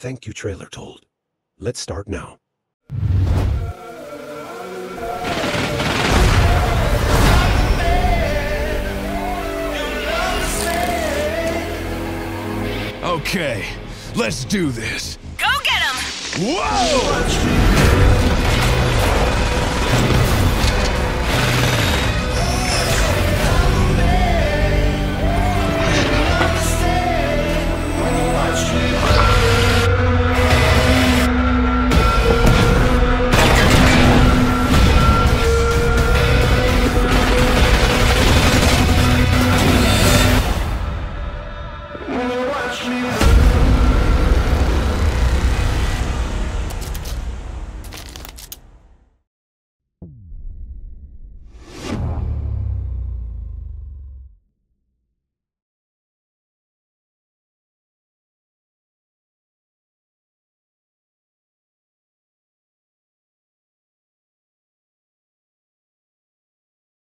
Thank you, Trailer Told. Let's start now. Okay, let's do this. Go get him! Whoa! touch me.